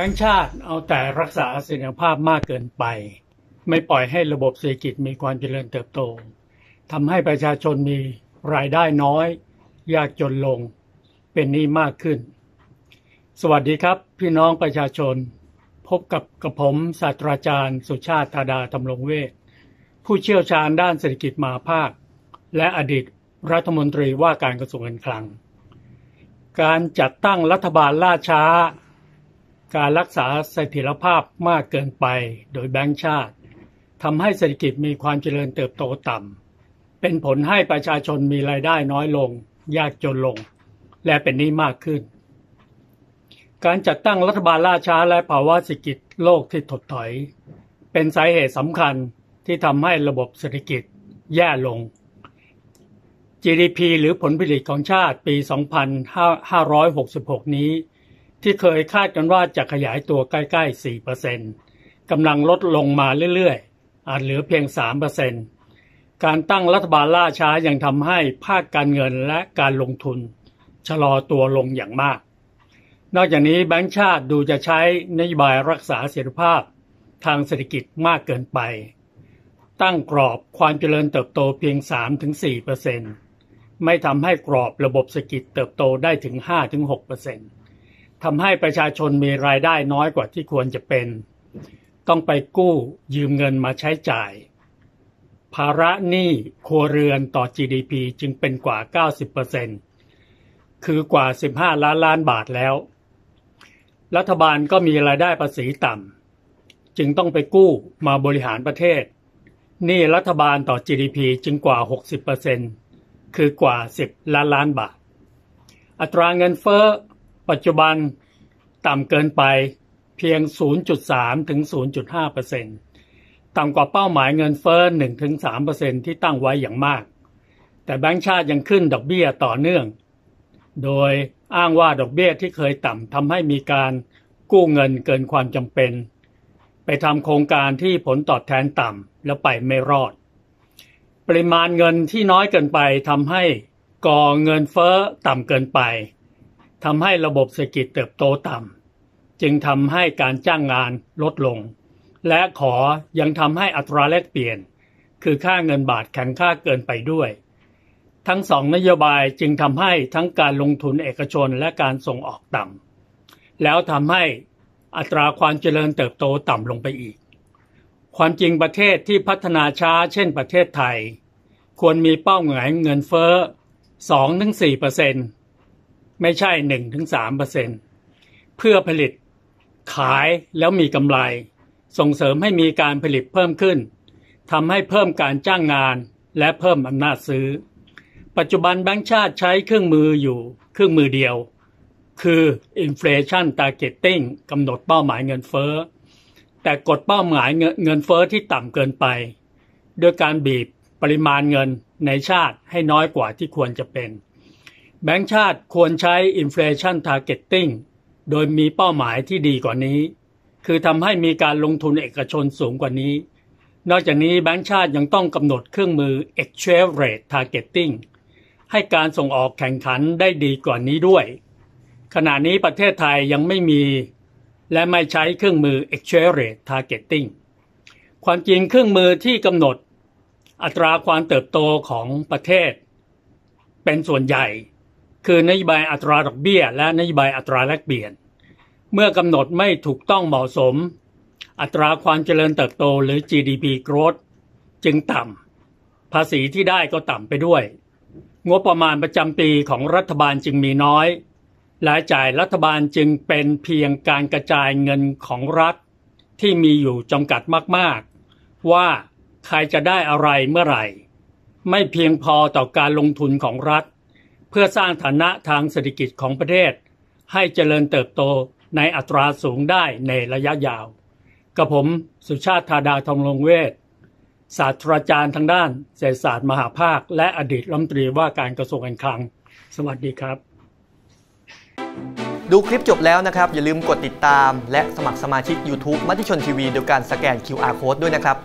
บงก์ชาติเอาแต่รักษาเสถียรภาพมากเกินไป ไม่ปล่อยให้ระบบเศรษฐกิจมีความเจริญเติบโตทำให้ประชาชนมีรายได้น้อย ยากจนลงเป็นหนี้มากขึ้น สวัสดีครับ พี่น้องประชาชน พบกับกระผมศาสตราจารย์ สุชาติธาดาธรรมรงเวชผู้เชี่ยวชาญด้านเศรษฐกิจมาภาค และอดีตรัฐมนตรีว่าการกระทรวงการคลัง การจัดตั้งรัฐบาลล่าช้า การรักษาเสถียรภาพมากเกินไปโดยแบงก์ชาติทำให้เศรษฐกิจมีความเจริญเติบโตต่ำ เป็นผลให้ประชาชนมีรายได้น้อยลง ยากจนลง และเป็นหนี้มากขึ้น การจัดตั้งรัฐบาลล่าช้าและภาวะเศรษฐกิจโลกที่ถดถอย เป็นสาเหตุสำคัญที่ทำให้ระบบเศรษฐกิจแย่ลง GDP หรือผลผลิตของชาติปี 2566 นี้ ที่เคยคาดกันว่าจะขยายตัวใกล้ๆ 4%กำลังลดลงมาเรื่อยๆ อาจเหลือเพียง 3%การตั้งรัฐบาลล่าช้ายังทำให้ภาคการเงินและการลงทุน ชะลอตัวลงอย่างมาก นอกจากนี้แบงก์ชาติดูจะใช้นโยบายรักษาเสถียรภาพทางเศรษฐกิจมากเกินไป ตั้งกรอบความเจริญเติบโตเพียง 3-4%ไม่ทำให้กรอบระบบเศรษฐกิจเติบโตได้ถึง 5-6% ทำให้ประชาชนมีรายได้น้อยกว่าที่ควรจะเป็น ต้องไปกู้ยืมเงินมาใช้จ่าย ภาระหนี้ครัวเรือนต่อ GDP จึงเป็นกว่า 90%คือกว่า 15 ล้านล้านบาทแล้ว รัฐบาลก็มีรายได้ภาษีต่ำจึงต้องไปกู้มาบริหารประเทศหนี้รัฐบาลต่อ GDP จึงกว่า 60%คือกว่า 10 ล้านล้านบาท อัตราเงินเฟ้อ ปัจจุบันต่ำเกินไปเพียง 0.3 ถึง 0.5%ต่ำกว่าเป้าหมายเงินเฟ้อ1-3%ที่ตั้งไว้อย่างมาก แต่แบงก์ชาติยังขึ้นดอกเบี้ยต่อเนื่อง โดยอ้างว่าดอกเบี้ยที่เคยต่ำทำให้มีการกู้เงินเกินความจำเป็น ไปทำโครงการที่ผลตอบแทนต่ำแล้วไปไม่รอด ปริมาณเงินที่น้อยเกินไปทำให้ก่อเงินเฟ้อต่ำเกินไป ทำให้ระบบเศรษฐกิจเติบโตต่ำจึงทำให้การจ้างงานลดลง และขอยังทำให้อัตราแลกเปลี่ยน คือค่าเงินบาทแข็งค่าเกินไปด้วย ทั้งสองนโยบายจึงทำให้ทั้งการลงทุนเอกชนและการส่งออกต่ำแล้วทำให้อัตราความเจริญเติบโตต่ำลงไปอีก ความจริงประเทศที่พัฒนาช้าเช่นประเทศไทย ควรมีเป้าหมายเงินเฟ้อ2-4%เปอร์เซ็นต์ ไม่ใช่หนึ่งถึงสามเปอร์เซ็นเพื่อผลิตขายแล้วมีกำไร ส่งเสริมให้มีการผลิตเพิ่มขึ้นทำให้เพิ่มการจ้างงานและเพิ่มอำนาจซื้อ ปัจจุบันแบงก์ชาติใช้เครื่องมืออยู่เครื่องมือเดียว คือ inflation targeting กำหนดเป้าหมายเงินเฟ้อ แต่กดเป้าหมายเงินเฟ้อที่ต่ำเกินไปด้วยการบีบปริมาณเงินในชาติให้น้อยกว่าที่ควรจะเป็น แบงก์ชาติควรใช้ inflation targeting โดยมีเป้าหมายที่ดีกว่านี้ คือทำให้มีการลงทุนเอกชนสูงกว่านี้ นอกจากนี้แบงก์ชาติยังต้องกำหนดเครื่องมือ exchange rate targeting ให้การส่งออกแข่งขันได้ดีกว่านี้ด้วย ขณะนี้ประเทศไทยยังไม่มี และไม่ใช้เครื่องมือ exchange rate targeting ความจริงเครื่องมือที่กำหนด อัตราความเติบโตของประเทศ เป็นส่วนใหญ่ คือนโยบายอัตราดอกเบี้ย และนโยบายอัตราแลกเปลี่ยน เมื่อกำหนดไม่ถูกต้องเหมาะสม อัตราความเจริญเติบโตหรือ GDP growth จึงต่ำภาษีที่ได้ก็ต่ำไปด้วย งบประมาณประจำปีของรัฐบาลจึงมีน้อยรายจ่ายรัฐบาลจึงเป็นเพียงการกระจายเงินของรัฐ ที่มีอยู่จำกัดมาก ๆ ว่าใครจะได้อะไรเมื่อไหร่ ไม่เพียงพอต่อการลงทุนของรัฐ เพื่อสร้างฐานะทางเศรษฐกิจของประเทศ ให้เจริญเติบโตในอัตราสูงได้ในระยะยาว กับผมสุชาติธาดาทองลงเวศศาสตราจารย์ทางด้านเศรษฐศาสตร์มหาภาค และอดีตรัฐมนตรีว่าการกระทรวงการคลัง สวัสดีครับ ดูคลิปจบแล้วนะครับ อย่าลืมกดติดตาม และสมัครสมาชิก YouTube มัติชนทีวีโดยการสแกน QR Code ด้วยนะครับ